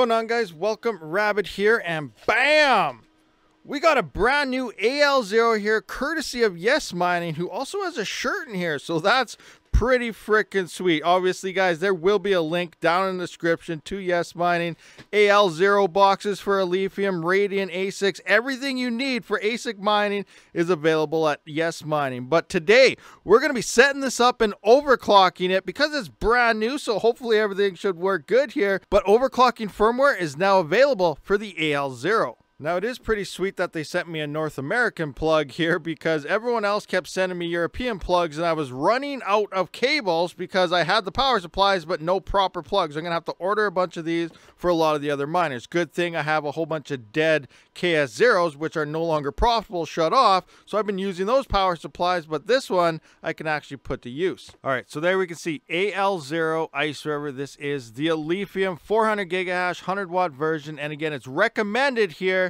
going on guys? Welcome Rabid here and BAM! We got a brand new AL0 here courtesy of Yes Mining who also has a shirt in here. So that's pretty freaking sweet. Obviously, guys, there will be a link down in the description to Yes Mining, AL0 boxes for Alephium, Radiant, ASICs. Everything you need for ASIC mining is available at Yes Mining. But today, we're going to be setting this up and overclocking it because it's brand new, so hopefully everything should work good here. But overclocking firmware is now available for the AL0. Now, it is pretty sweet that they sent me a North American plug here because everyone else kept sending me European plugs and I was running out of cables because I had the power supplies but no proper plugs. I'm going to have to order a bunch of these for a lot of the other miners. Good thing I have a whole bunch of dead KS0s which are no longer profitable shut off. So I've been using those power supplies, but this one I can actually put to use. All right, so there we can see AL0 Iceriver. This is the Alephium 400 gigahash 100 watt version. And again, it's recommended here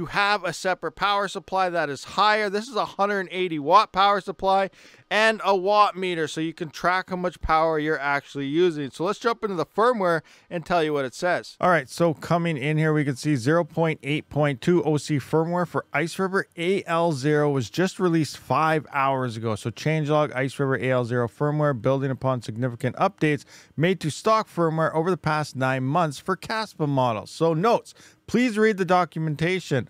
to have a separate power supply that is higher. This is a 180 watt power supply and a watt meter so you can track how much power you're actually using. So let's jump into the firmware and tell you what it says. All right, so coming in here, we can see 0.8.2 OC firmware for Iceriver AL0 was just released five hours ago. So changelog Ice River AL0 firmware building upon significant updates made to stock firmware over the past nine months for Kaspa models. So notes, please read the documentation.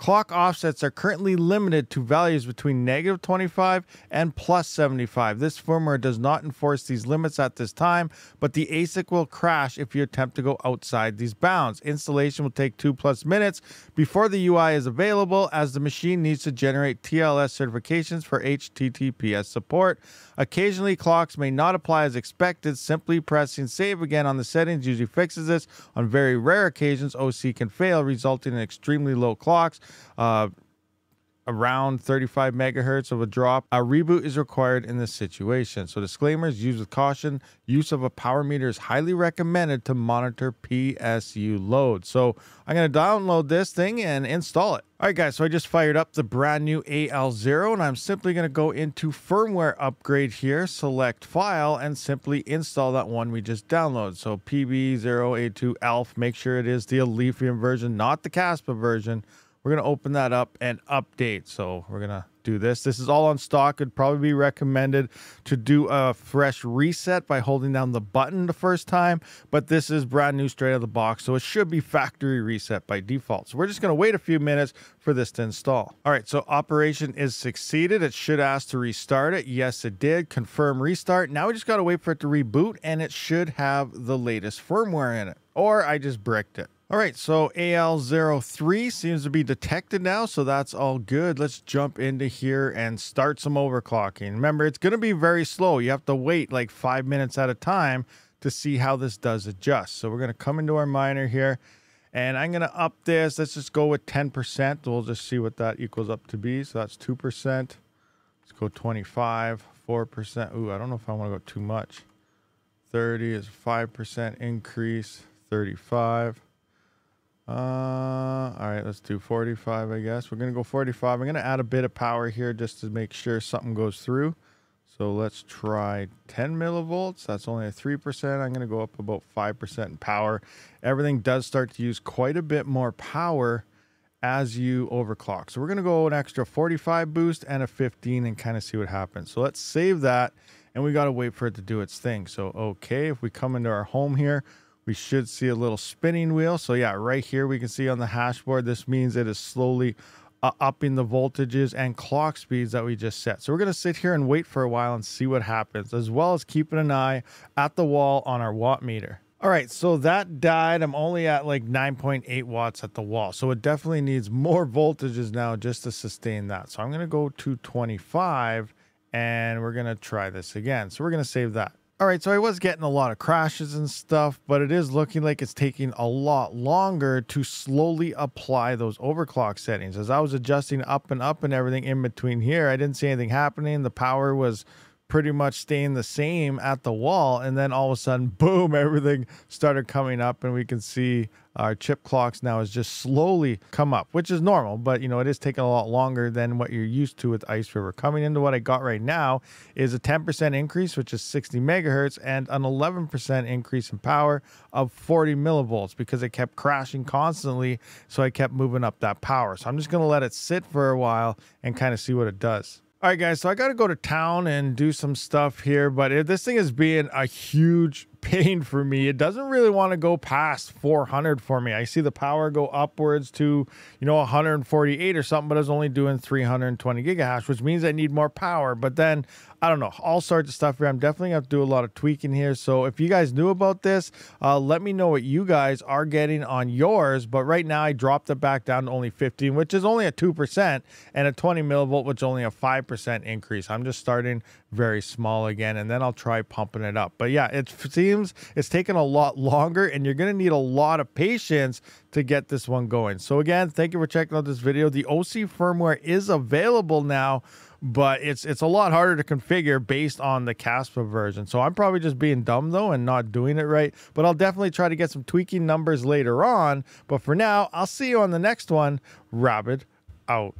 Clock offsets are currently limited to values between negative 25 and plus 75. This firmware does not enforce these limits at this time, but the ASIC will crash if you attempt to go outside these bounds. Installation will take two plus minutes before the UI is available as the machine needs to generate TLS certifications for HTTPS support. Occasionally, clocks may not apply as expected. Simply pressing save again on the settings usually fixes this. On very rare occasions, OC can fail, resulting in extremely low clocks. Uh, around 35 megahertz of a drop. A reboot is required in this situation. So disclaimers, use with caution. Use of a power meter is highly recommended to monitor PSU load. So I'm going to download this thing and install it. All right, guys, so I just fired up the brand new AL0 and I'm simply going to go into firmware upgrade here, select file, and simply install that one we just downloaded. So PB082 ELF, make sure it is the Alephium version, not the Kaspa version. We're going to open that up and update. So we're going to do this. This is all on stock. It'd probably be recommended to do a fresh reset by holding down the button the first time, but this is brand new straight out of the box, so it should be factory reset by default. So we're just going to wait a few minutes for this to install. All right, so operation is succeeded. It should ask to restart it. Yes, it did. Confirm restart. Now we just got to wait for it to reboot, and it should have the latest firmware in it, or I just bricked it. All right, so AL03 seems to be detected now, so that's all good. Let's jump into here and start some overclocking. Remember, it's going to be very slow. You have to wait like five minutes at a time to see how this does adjust. So we're going to come into our miner here, and I'm going to up this. Let's just go with 10%. We'll just see what that equals up to be. So that's 2%. Let's go 25, 4%. Ooh, I don't know if I want to go too much. 30 is 5% increase, 35. Uh, all right, let's do 45, I guess. We're going to go 45. I'm going to add a bit of power here just to make sure something goes through. So let's try 10 millivolts. That's only a 3%. I'm going to go up about 5% in power. Everything does start to use quite a bit more power as you overclock. So we're going to go an extra 45 boost and a 15 and kind of see what happens. So let's save that and we got to wait for it to do its thing. So, okay, if we come into our home here, we should see a little spinning wheel. So yeah, right here we can see on the hashboard, this means it is slowly uh, upping the voltages and clock speeds that we just set. So we're going to sit here and wait for a while and see what happens, as well as keeping an eye at the wall on our watt meter. All right, so that died. I'm only at like 9.8 watts at the wall. So it definitely needs more voltages now just to sustain that. So I'm going to go to 25 and we're going to try this again. So we're going to save that. All right, so I was getting a lot of crashes and stuff, but it is looking like it's taking a lot longer to slowly apply those overclock settings. As I was adjusting up and up and everything in between here, I didn't see anything happening. The power was pretty much staying the same at the wall. And then all of a sudden, boom, everything started coming up. And we can see our chip clocks now has just slowly come up, which is normal, but you know, it is taking a lot longer than what you're used to with Iceriver. Coming into what I got right now is a 10% increase, which is 60 megahertz, and an 11% increase in power of 40 millivolts because it kept crashing constantly. So I kept moving up that power. So I'm just going to let it sit for a while and kind of see what it does. All right, guys, so I got to go to town and do some stuff here, but this thing is being a huge pain for me. It doesn't really want to go past 400 for me. I see the power go upwards to, you know, 148 or something, but it's only doing 320 gigahash, which means I need more power. But then I don't know, all sorts of stuff here. I'm definitely going to do a lot of tweaking here. So if you guys knew about this, uh, let me know what you guys are getting on yours. But right now I dropped it back down to only 15, which is only a 2% and a 20 millivolt, which is only a 5% increase. I'm just starting very small again, and then I'll try pumping it up. But yeah, it it's taking a lot longer, and you're going to need a lot of patience to get this one going. So again, thank you for checking out this video. The OC firmware is available now but it's it's a lot harder to configure based on the Kaspa version. So I'm probably just being dumb though and not doing it right. But I'll definitely try to get some tweaking numbers later on. But for now, I'll see you on the next one. Rabid out.